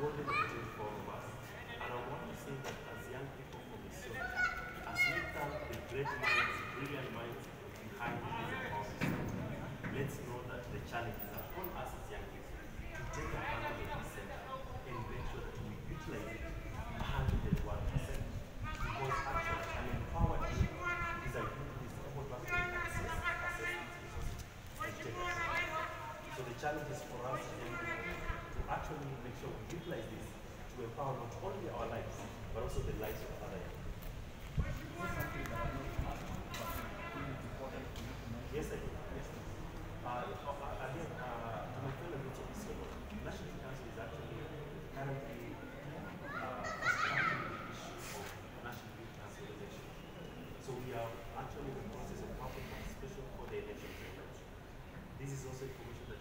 golden opportunity for all of us. And I want to say that as young people from Isiolo, as we thank the great minds, brilliant minds behind the power let's know that the challenge is upon us as young people to take advantage of this center and make sure that we utilize it 101%. Because actually, an empowered youth is a youth who is able to access, access resources. So the challenge is for us as young people so we utilize this to empower not only our lives, but also the lives of others. Yes, I do. Yes, uh, uh, uh, again, uh, to my fellow Richard Isiolo, National Council is actually currently uh, the issue of National Youth Council election. So we are actually in the process of helping special for the election. This is also information that